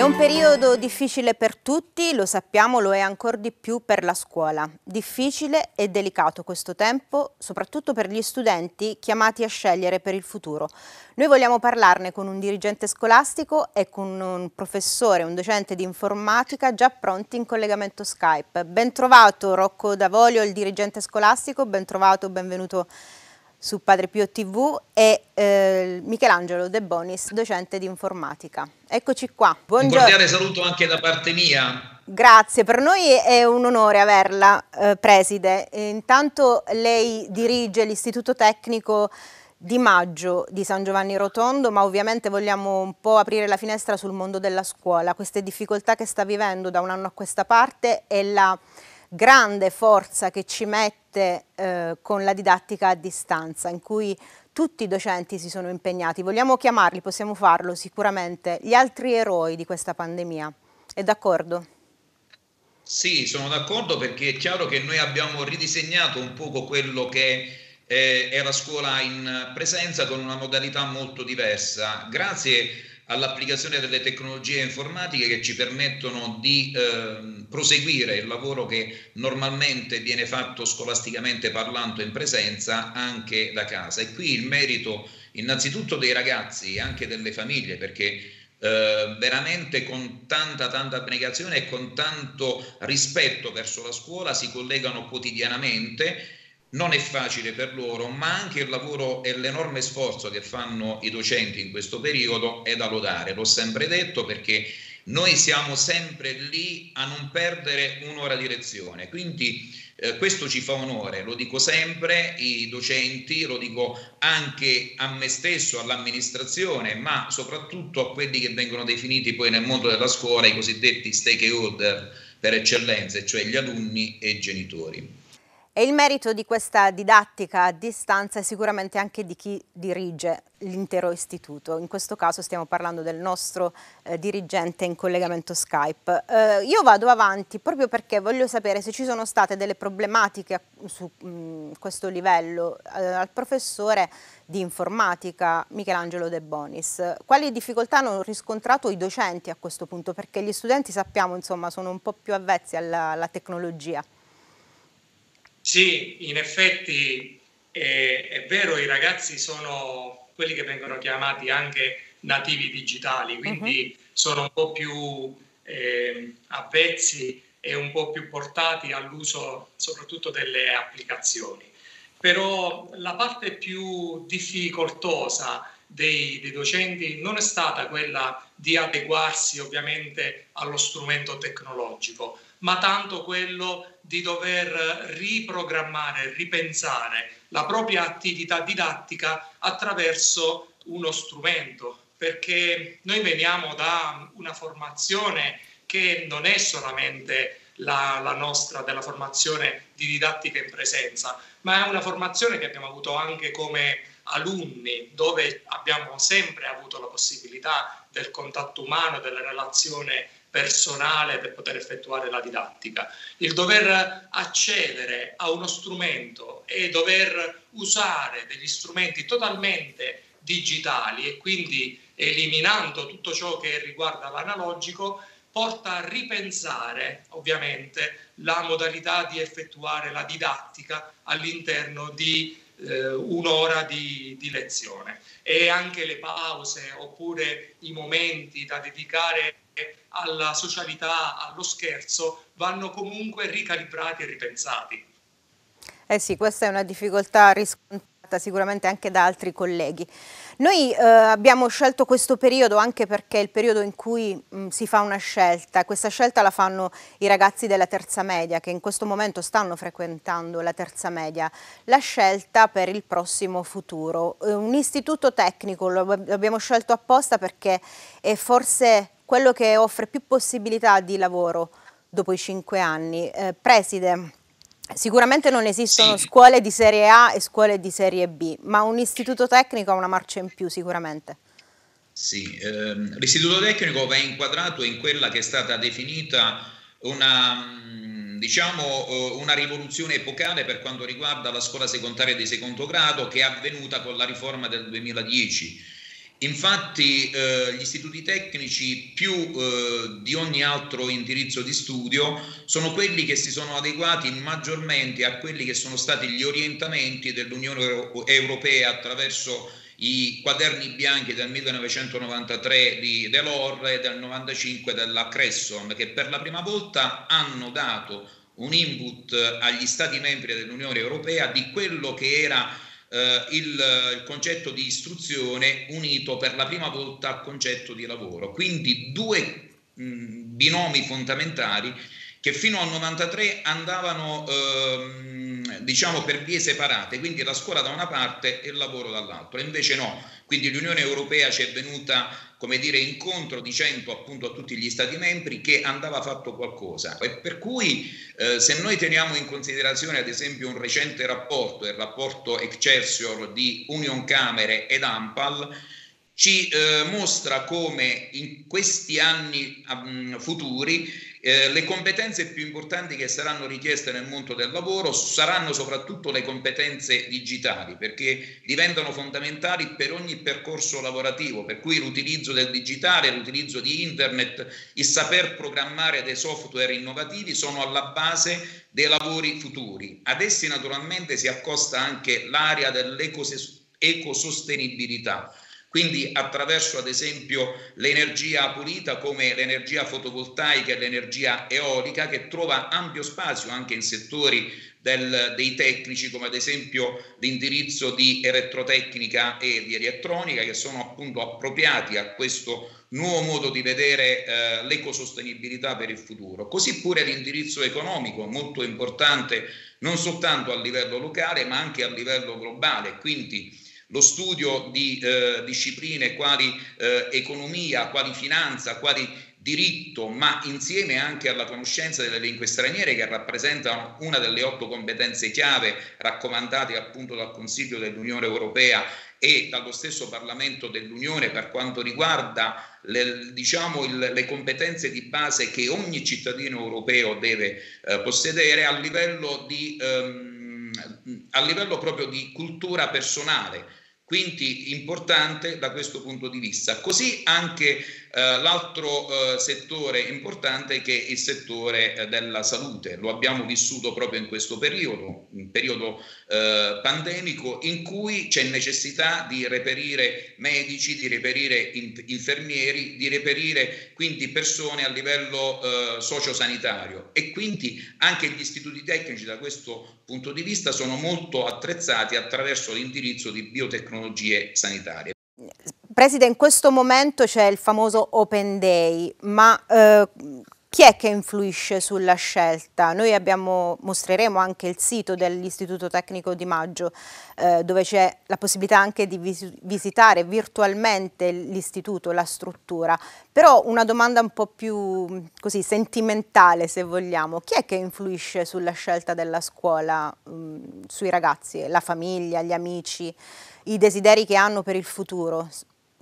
È un periodo difficile per tutti, lo sappiamo, lo è ancora di più per la scuola. Difficile e delicato questo tempo, soprattutto per gli studenti chiamati a scegliere per il futuro. Noi vogliamo parlarne con un dirigente scolastico e con un professore, un docente di informatica già pronti in collegamento Skype. Ben trovato Rocco Davolio, il dirigente scolastico, ben trovato, benvenuto su Padre Pio TV e eh, Michelangelo De Bonis, docente di informatica. Eccoci qua. Buongiorno. Un cordiale saluto anche da parte mia. Grazie, per noi è un onore averla, eh, preside. intanto lei dirige l'Istituto Tecnico di Maggio di San Giovanni Rotondo, ma ovviamente vogliamo un po' aprire la finestra sul mondo della scuola. Queste difficoltà che sta vivendo da un anno a questa parte e la grande forza che ci mette eh, con la didattica a distanza, in cui tutti i docenti si sono impegnati. Vogliamo chiamarli, possiamo farlo sicuramente, gli altri eroi di questa pandemia. È d'accordo? Sì, sono d'accordo perché è chiaro che noi abbiamo ridisegnato un poco quello che eh, la scuola in presenza con una modalità molto diversa. Grazie all'applicazione delle tecnologie informatiche che ci permettono di eh, proseguire il lavoro che normalmente viene fatto scolasticamente parlando in presenza anche da casa. E qui il merito innanzitutto dei ragazzi e anche delle famiglie, perché eh, veramente con tanta tanta abnegazione e con tanto rispetto verso la scuola si collegano quotidianamente non è facile per loro, ma anche il lavoro e l'enorme sforzo che fanno i docenti in questo periodo è da lodare. L'ho sempre detto perché noi siamo sempre lì a non perdere un'ora di lezione. Quindi eh, questo ci fa onore, lo dico sempre, i docenti, lo dico anche a me stesso, all'amministrazione, ma soprattutto a quelli che vengono definiti poi nel mondo della scuola i cosiddetti stakeholder per eccellenza, cioè gli alunni e i genitori. E il merito di questa didattica a distanza è sicuramente anche di chi dirige l'intero istituto. In questo caso stiamo parlando del nostro eh, dirigente in collegamento Skype. Eh, io vado avanti proprio perché voglio sapere se ci sono state delle problematiche su mh, questo livello eh, al professore di informatica Michelangelo De Bonis. Quali difficoltà hanno riscontrato i docenti a questo punto? Perché gli studenti sappiamo insomma sono un po' più avvezzi alla, alla tecnologia. Sì, in effetti è, è, vero, i ragazzi sono quelli che vengono chiamati anche nativi digitali, quindi uh-huh. sono un po' più eh, avvezzi e un po' più portati all'uso soprattutto delle applicazioni. Però la parte più difficoltosa dei, dei, docenti non è stata quella di adeguarsi ovviamente allo strumento tecnologico, ma tanto quello di dover riprogrammare, ripensare la propria attività didattica attraverso uno strumento, perché noi veniamo da una formazione che non è solamente la, la, nostra della formazione di didattica in presenza, ma è una formazione che abbiamo avuto anche come alunni, dove abbiamo sempre avuto la possibilità del contatto umano, della relazione personale per poter effettuare la didattica. Il dover accedere a uno strumento e dover usare degli strumenti totalmente digitali e quindi eliminando tutto ciò che riguarda l'analogico porta a ripensare ovviamente la modalità di effettuare la didattica all'interno di eh, un'ora di, di lezione e anche le pause oppure i momenti da dedicare alla socialità, allo scherzo, vanno comunque ricalibrati e ripensati. Eh sì, questa è una difficoltà riscontrata sicuramente anche da altri colleghi. Noi eh, abbiamo scelto questo periodo anche perché è il periodo in cui mh, si fa una scelta, questa scelta la fanno i ragazzi della terza media che in questo momento stanno frequentando la terza media, la scelta per il prossimo futuro. Eh, un istituto tecnico l'abbiamo scelto apposta perché è forse quello che offre più possibilità di lavoro dopo i cinque anni. Eh, preside, sicuramente non esistono sì. scuole di serie A e scuole di serie B, ma un istituto tecnico ha una marcia in più sicuramente. Sì, ehm, l'istituto tecnico va inquadrato in quella che è stata definita una, diciamo, eh, una rivoluzione epocale per quanto riguarda la scuola secondaria di secondo grado che è avvenuta con la riforma del 2010 Infatti eh, gli istituti tecnici più eh, di ogni altro indirizzo di studio sono quelli che si sono adeguati maggiormente a quelli che sono stati gli orientamenti dell'Unione Europea attraverso i quaderni bianchi del 1993 di Delors e del 1995 della Cresson che per la prima volta hanno dato un input agli Stati membri dell'Unione Europea di quello che era eh, il, il, concetto di istruzione unito per la prima volta al concetto di lavoro. Quindi due mh, binomi fondamentali che fino al 93 andavano ehm, diciamo per vie separate, quindi la scuola da una parte e il lavoro dall'altra, invece no, quindi l'Unione Europea ci è venuta come dire incontro dicendo appunto a tutti gli stati membri che andava fatto qualcosa. E per cui eh, se noi teniamo in considerazione ad esempio un recente rapporto, il rapporto Excelsior di Union Camere ed Ampal, ci eh, mostra come in questi anni um, futuri eh, le competenze più importanti che saranno richieste nel mondo del lavoro saranno soprattutto le competenze digitali, perché diventano fondamentali per ogni percorso lavorativo, per cui l'utilizzo del digitale, l'utilizzo di internet, il saper programmare dei software innovativi sono alla base dei lavori futuri. Ad essi naturalmente si accosta anche l'area dell'ecosostenibilità quindi attraverso ad esempio l'energia pulita come l'energia fotovoltaica e l'energia eolica che trova ampio spazio anche in settori del, dei tecnici come ad esempio l'indirizzo di elettrotecnica e di elettronica che sono appunto appropriati a questo nuovo modo di vedere eh, l'ecosostenibilità per il futuro. Così pure l'indirizzo economico molto importante non soltanto a livello locale ma anche a livello globale. Quindi lo studio di eh, discipline quali eh, economia, quali finanza, quali diritto, ma insieme anche alla conoscenza delle lingue straniere che rappresentano una delle otto competenze chiave raccomandate appunto dal Consiglio dell'Unione Europea e dallo stesso Parlamento dell'Unione per quanto riguarda le, diciamo, il, le competenze di base che ogni cittadino europeo deve eh, possedere a livello, di, ehm, a livello proprio di cultura personale quindi importante da questo punto di vista. Così anche l'altro eh, settore importante che è il settore eh, della salute. Lo abbiamo vissuto proprio in questo periodo, un periodo eh, pandemico in cui c'è necessità di reperire medici, di reperire infermieri, di reperire quindi persone a livello eh, sociosanitario e quindi anche gli istituti tecnici da questo punto di vista sono molto attrezzati attraverso l'indirizzo di biotecnologie sanitarie. Preside, in questo momento c'è il famoso Open Day, ma eh, chi è che influisce sulla scelta? Noi abbiamo, mostreremo anche il sito dell'Istituto Tecnico di Maggio eh, dove c'è la possibilità anche di vis visitare virtualmente l'istituto, la struttura, però una domanda un po' più così sentimentale se vogliamo, chi è che influisce sulla scelta della scuola, mh, sui ragazzi, la famiglia, gli amici, i desideri che hanno per il futuro?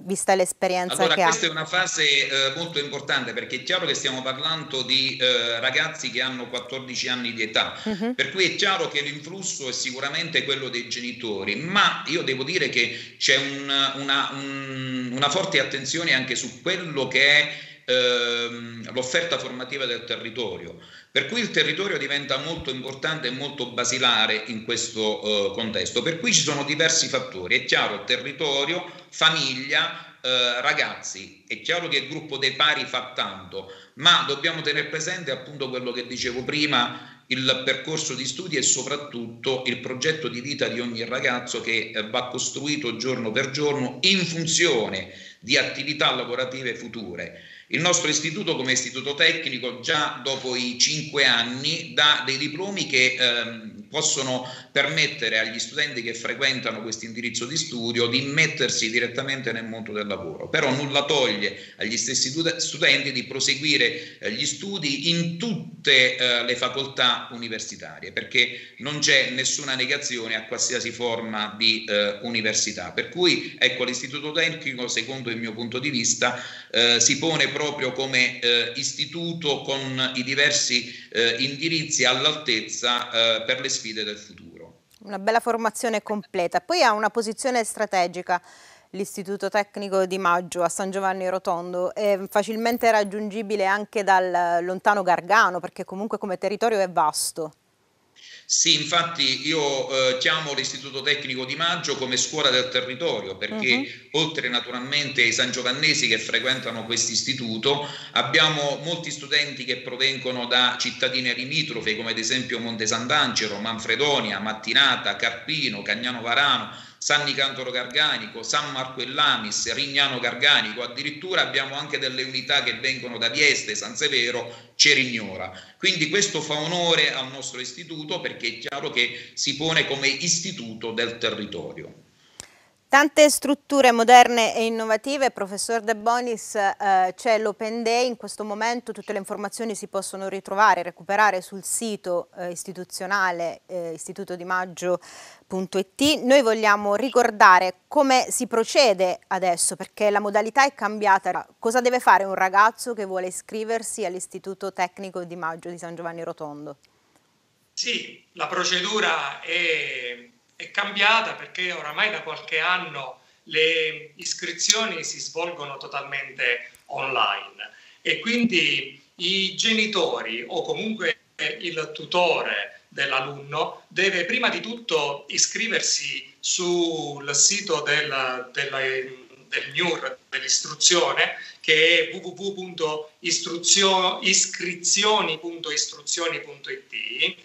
Vista l'esperienza allora, che ha. Questa è una fase eh, molto importante perché è chiaro che stiamo parlando di eh, ragazzi che hanno 14 anni di età, uh-huh. per cui è chiaro che l'influsso è sicuramente quello dei genitori, ma io devo dire che c'è un, una, un, una forte attenzione anche su quello che è ehm, l'offerta formativa del territorio. Per cui il territorio diventa molto importante e molto basilare in questo eh, contesto, per cui ci sono diversi fattori. È chiaro, territorio, famiglia, eh, ragazzi, è chiaro che il gruppo dei pari fa tanto, ma dobbiamo tenere presente appunto quello che dicevo prima, il percorso di studi e soprattutto il progetto di vita di ogni ragazzo che eh, va costruito giorno per giorno in funzione di attività lavorative future. Il nostro istituto come istituto tecnico già dopo i cinque anni dà dei diplomi che ehm, possono permettere agli studenti che frequentano questo indirizzo di studio di mettersi direttamente nel mondo del lavoro, però nulla toglie agli stessi studenti di proseguire eh, gli studi in tutte eh, le facoltà universitarie, perché non c'è nessuna negazione a qualsiasi forma di eh, università. Per cui ecco l'istituto tecnico, secondo il mio punto di vista, si pone proprio come istituto con i diversi indirizzi all'altezza per le sfide del futuro. Una bella formazione completa. Poi ha una posizione strategica l'istituto tecnico di Maggio a San Giovanni Rotondo è facilmente raggiungibile anche dal lontano Gargano perché comunque come territorio è vasto. Sì, infatti io eh, chiamo l'Istituto Tecnico di Maggio come scuola del territorio perché uh-huh. oltre naturalmente ai sangiovannesi che frequentano questo istituto abbiamo molti studenti che provengono da cittadine limitrofe come ad esempio Monte Sant'Angelo, Manfredonia, Mattinata, Carpino, Cagnano Varano, San Nicandro Garganico, San Marco e Lamis, Rignano Garganico, addirittura abbiamo anche delle unità che vengono da Vieste, San Severo, Cerignora. Quindi questo fa onore al nostro istituto perché è chiaro che si pone come istituto del territorio. Tante strutture moderne e innovative, professor De Bonis, eh, c'è l'Open Day, in questo momento tutte le informazioni si possono ritrovare, recuperare sul sito eh, istituzionale eh, istitutodimaggio.it. Noi vogliamo ricordare come si procede adesso, perché la modalità è cambiata. Cosa deve fare un ragazzo che vuole iscriversi all'Istituto Tecnico di Maggio di San Giovanni Rotondo? Sì, la procedura è è cambiata perché oramai da qualche anno le iscrizioni si svolgono totalmente online e quindi i genitori o comunque il tutore dell'alunno deve prima di tutto iscriversi sul sito del, del, del NUR dell'istruzione che è www.iscrizioni.istruzioni.it.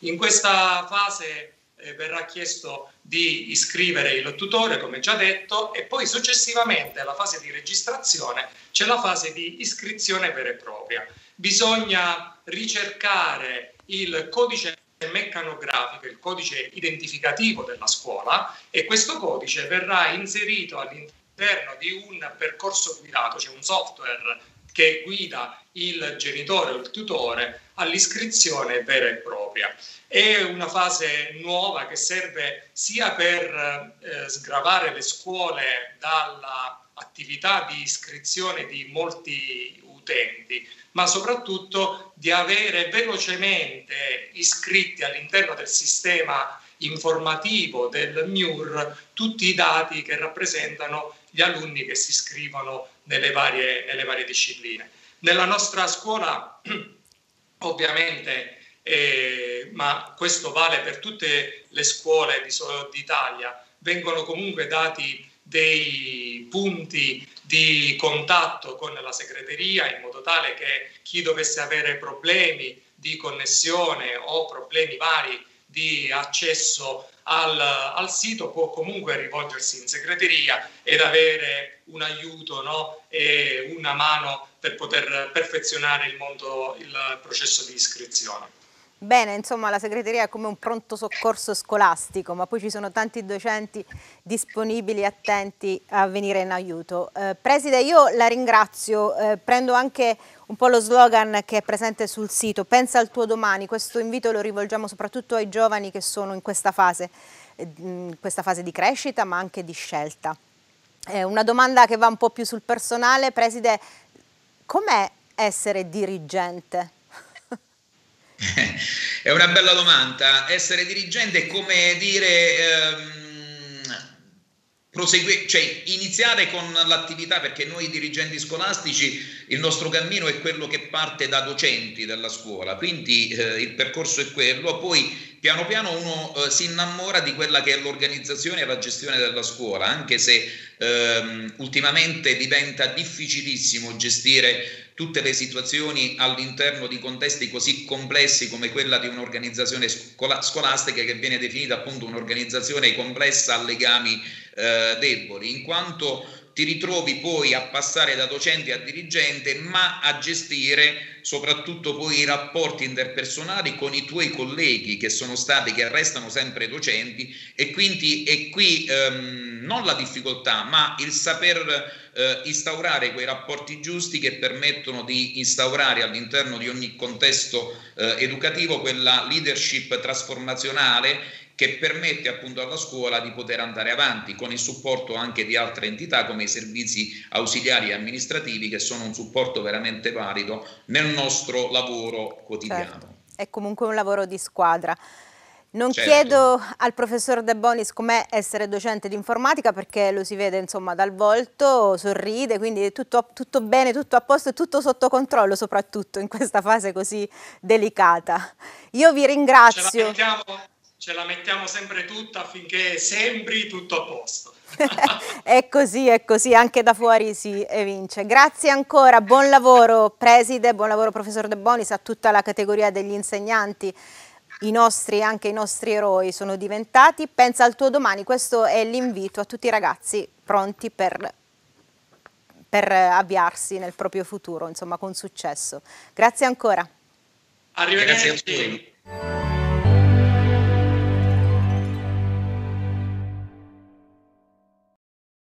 In questa fase eh, verrà chiesto di iscrivere il tutore, come già detto, e poi successivamente alla fase di registrazione c'è la fase di iscrizione vera e propria. Bisogna ricercare il codice meccanografico, il codice identificativo della scuola e questo codice verrà inserito all'interno di un percorso guidato, cioè un software che guida il genitore o il tutore all'iscrizione vera e propria. È una fase nuova che serve sia per eh, sgravare le scuole dall'attività di iscrizione di molti utenti, ma soprattutto di avere velocemente iscritti all'interno del sistema informativo del MIUR tutti i dati che rappresentano gli alunni che si iscrivono nelle varie, nelle varie discipline. Nella nostra scuola, ovviamente, eh, ma questo vale per tutte le scuole di, d'Italia, vengono comunque dati dei punti di contatto con la segreteria in modo tale che chi dovesse avere problemi di connessione o problemi vari di accesso al, al, sito può comunque rivolgersi in segreteria ed avere un aiuto no? e una mano per poter perfezionare il, mondo, il processo di iscrizione. Bene, insomma la segreteria è come un pronto soccorso scolastico, ma poi ci sono tanti docenti disponibili e attenti a venire in aiuto. Eh, Preside, io la ringrazio, eh, prendo anche un po' lo slogan che è presente sul sito, pensa al tuo domani, questo invito lo rivolgiamo soprattutto ai giovani che sono in questa fase, eh, in questa fase di crescita ma anche di scelta. una domanda che va un po' più sul personale, Preside, com'è essere dirigente? È una bella domanda. Essere dirigente è come dire... Ehm, proseguire, cioè iniziare con l'attività perché noi dirigenti scolastici il nostro cammino è quello che parte da docenti della scuola, quindi eh, il percorso è quello, poi piano piano uno eh, si innamora di quella che è l'organizzazione e la gestione della scuola, anche se ehm, ultimamente diventa difficilissimo gestire tutte le situazioni all'interno di contesti così complessi come quella di un'organizzazione scolastica che viene definita appunto un'organizzazione complessa a legami eh, deboli, in quanto ti ritrovi poi a passare da docente a dirigente, ma a gestire soprattutto poi i rapporti interpersonali con i tuoi colleghi che sono stati, che restano sempre docenti. E quindi è qui ehm, non la difficoltà, ma il saper eh, instaurare quei rapporti giusti che permettono di instaurare all'interno di ogni contesto eh, educativo quella leadership trasformazionale che permette appunto alla scuola di poter andare avanti con il supporto anche di altre entità come i servizi ausiliari e amministrativi che sono un supporto veramente valido nel nostro lavoro quotidiano. Certo. È comunque un lavoro di squadra. Non certo. chiedo al professor De Bonis com'è essere docente di informatica perché lo si vede insomma dal volto, sorride, quindi tutto, tutto bene, tutto a posto e tutto sotto controllo soprattutto in questa fase così delicata. Io vi ringrazio. Ce la mettiamo, ce la mettiamo sempre tutta affinché sembri tutto a posto. è così, è così, anche da fuori si evince. Grazie ancora, buon lavoro preside, buon lavoro professor De Bonis, a tutta la categoria degli insegnanti i nostri, anche i nostri eroi sono diventati. Pensa al tuo domani, questo è l'invito a tutti i ragazzi pronti per, per avviarsi nel proprio futuro, insomma con successo. Grazie ancora. Arrivederci. Grazie